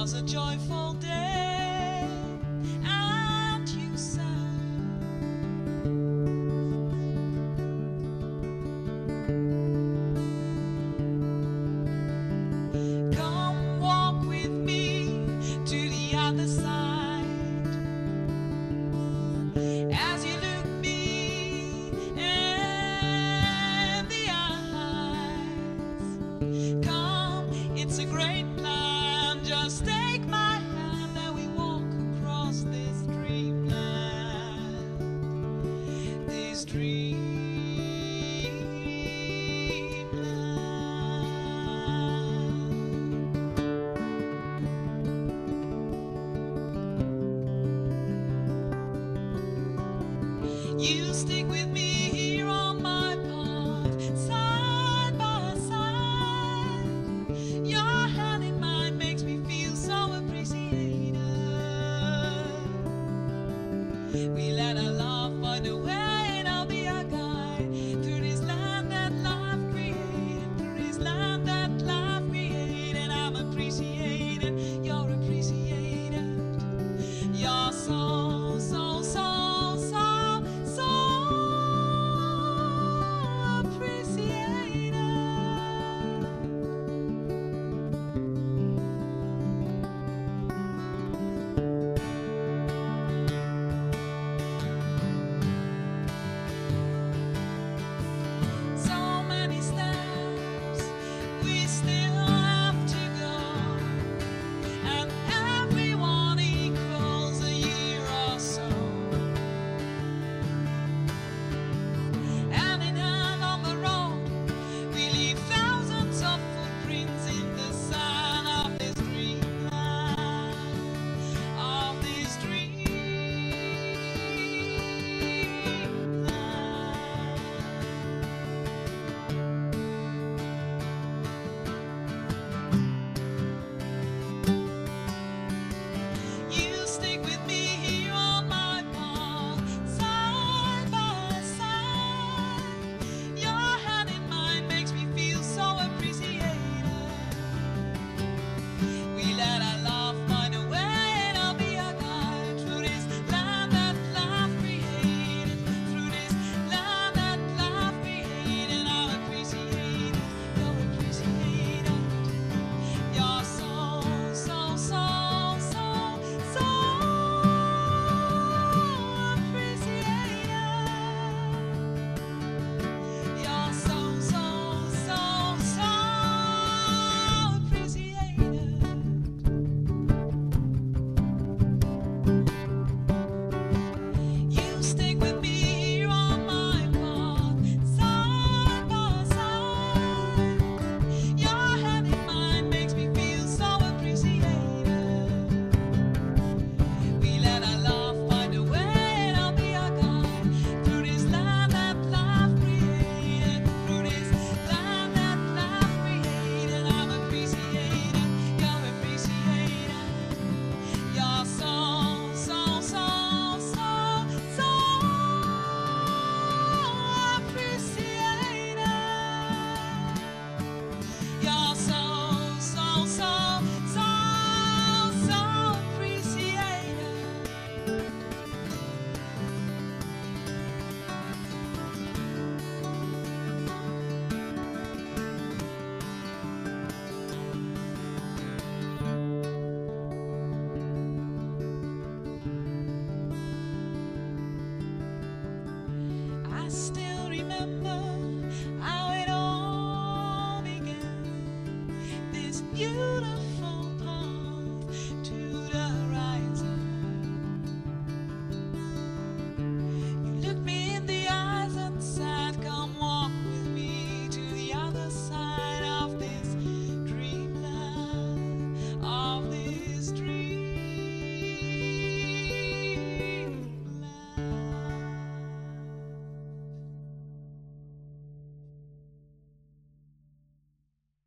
was a joyful day, You beautiful.